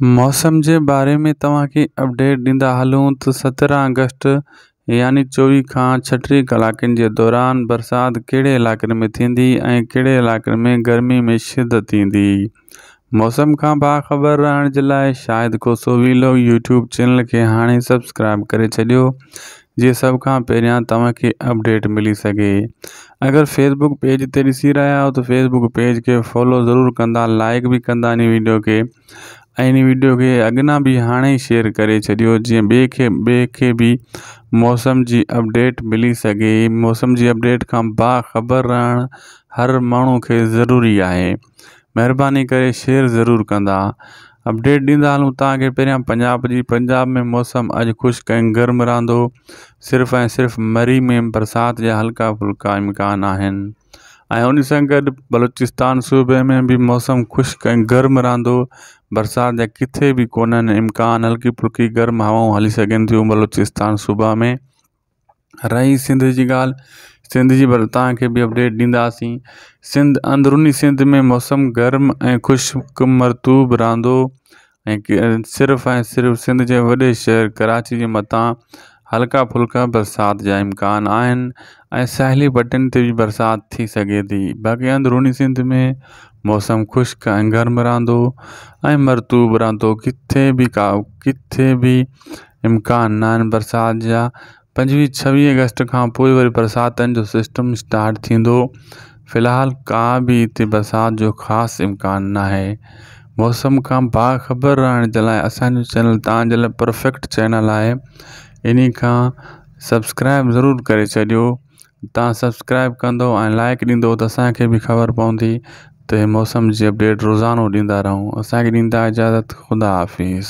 मौसम जे बारे में तव्हांखे अपडेट ॾींदा हलूं त सत्रहं अगस्त, यानी चोवीह खां छटीह कलाकनि जे दौरान बरसाति कहिड़े इलाइक़नि में थींदी ऐं कहिड़े में गर्मी में शिदत मौसम खां बाख़बर रहण जे लाइ शायदि को सोवीलो यूट्यूब चैनल खे हाणे सब्सक्राइब करे छॾियो जीअं सभ खां पहिरियाँ तव्हांखे अपडेट मिली सघे। अगरि फेसबुक पेज ते ॾिसी रहिया आहियो फेसबुक पेज खे फॉलो ज़रूरु कंदा लाइक बि कंदा इन वीडियो खे। ऐं वीडियो खे अॻियाँ बि हाणे ई शेयर करे छॾियो बि मौसम जी अपडेट मिली सघे मौसम जी अपडेट खां बाख़बर रहणु हर माण्हू खे ज़रूरी आहे महिरबानी करे शेयर ज़रूरु कंदा अपडेट ॾींदा हलूं तव्हांखे पहिरियाँ पंजाब जी पंजाब में मौसम अॼु ख़ुश्क गर्म रहंदो सिर्फ़ु ऐं सिर्फ़ु मरी में बरसाति जा हल्का फुल्का इम्कान ऐं गॾु बलूचिस्तान सूबे में बि मौसम ख़ुश्क ऐं गर्म रहंदो। बरसाति जा किथे बि कोन्हनि इम्कान हल्की फुल्की गर्म हवाऊं हली सघनि थियूं बलूचिस्तान सूबा में। रही सिंध जी ॻाल्हि, सिंध जी बि तव्हांखे अपडेट ॾींदासीं। सिंध, अंदरूनी सिंध में मौसम गर्म ऐं ख़ुश्क मरतूब ऐं सिर्फ़ु ऐं सिर्फ़ु सिंध जे वॾे शहर कराची जे मथां हल्का फुल्का बरसाति जा इम्कान आहिनि ऐं साहिली पटनि ते बि बरसाति थी सघे थी। बाक़ी अंदरूनी सिंध में मौसम ख़ुश्क ऐं गर्म रहंदो, ऐं मरतूब रहंदो। किथे बि का, किथे बि इम्कान न आहिनि बरसाति जा। पंजवीह, छवीह अगस्त खां पोइ वरी बरसातनि जो सिस्टम स्टार्ट थींदो। फ़िलहालु का बि हिते बरसाति जो ख़ासि इम्कान न आहे मौसम खां बाख़बर रहण जे लाइ असांजो चैनल तव्हांजे लाइ परफेक्ट चैनल आहे। इन खां सब्सक्राइब ज़रूर कर सब्सक्राइब ऐं लाइक ॾींदो त असांखे बि ख़बर पवी तो मौसम की अपडेट रोज़ानो ॾींदा रहूँ। असांखे ॾींदा इजाज़त। ख़ुदा हाफ़िज़।